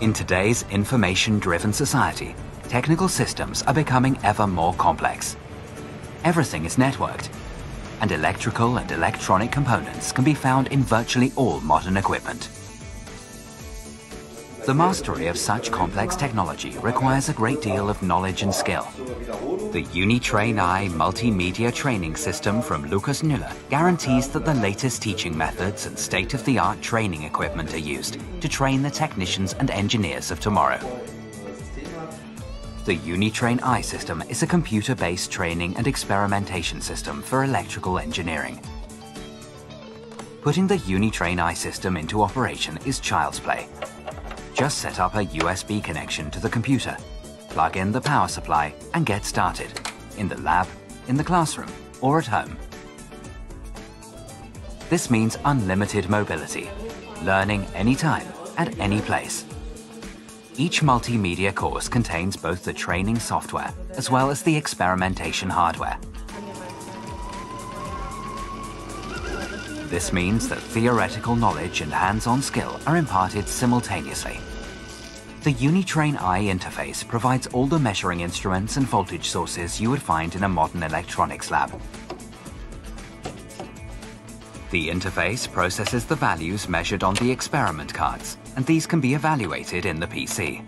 In today's information-driven society, technical systems are becoming ever more complex. Everything is networked, and electrical and electronic components can be found in virtually all modern equipment. The mastery of such complex technology requires a great deal of knowledge and skill. The UniTrain I multimedia training system from Lucas Nülle guarantees that the latest teaching methods and state-of-the-art training equipment are used to train the technicians and engineers of tomorrow. The UniTrain I system is a computer-based training and experimentation system for electrical engineering. Putting the UniTrain I system into operation is child's play. Just set up a USB connection to the computer plug in the power supply and get started, in the lab, in the classroom, or at home. This means unlimited mobility, learning anytime, at any place. Each multimedia course contains both the training software as well as the experimentation hardware. This means that theoretical knowledge and hands-on skill are imparted simultaneously. The UniTrain I interface provides all the measuring instruments and voltage sources you would find in a modern electronics lab. The interface processes the values measured on the experiment cards, and these can be evaluated in the PC.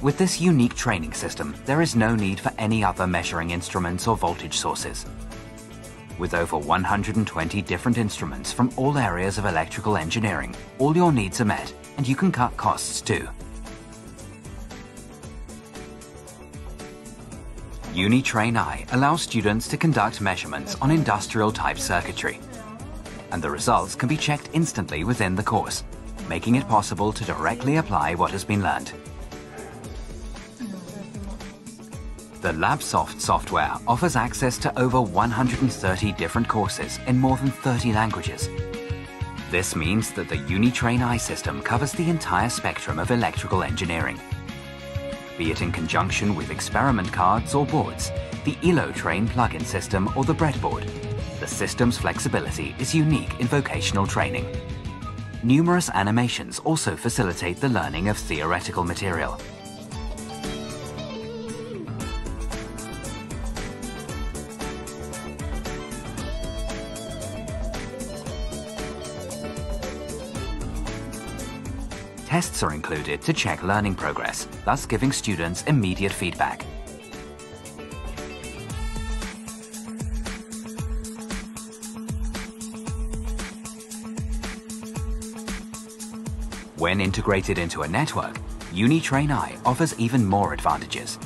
With this unique training system, there is no need for any other measuring instruments or voltage sources. With over 120 different instruments from all areas of electrical engineering, all your needs are met, and you can cut costs too. UniTrain I allows students to conduct measurements on industrial-type circuitry, and the results can be checked instantly within the course, making it possible to directly apply what has been learned. The LabSoft software offers access to over 130 different courses in more than 30 languages. This means that the UniTrain I system covers the entire spectrum of electrical engineering. Be it in conjunction with experiment cards or boards, the EloTrain plug-in system or the breadboard, the system's flexibility is unique in vocational training. Numerous animations also facilitate the learning of theoretical material. Tests are included to check learning progress, thus giving students immediate feedback. When integrated into a network, UniTrain I offers even more advantages.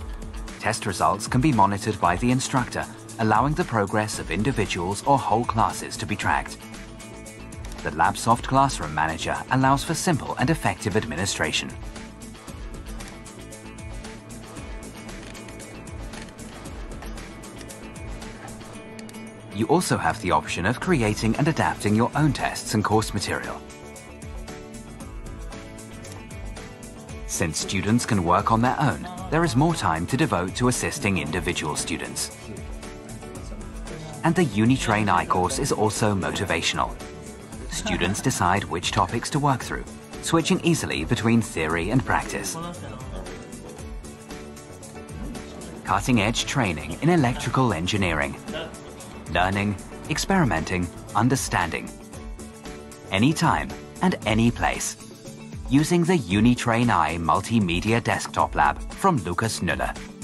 Test results can be monitored by the instructor, allowing the progress of individuals or whole classes to be tracked the LabSoft Classroom Manager allows for simple and effective administration. You also have the option of creating and adapting your own tests and course material. Since students can work on their own, there is more time to devote to assisting individual students. And the UniTrain I course is also motivational students decide which topics to work through, switching easily between theory and practice. Cutting-edge training in electrical engineering. Learning, experimenting, understanding. Anytime and any place. Using the UniTrain I Multimedia Desktop Lab from Lucas Nülle.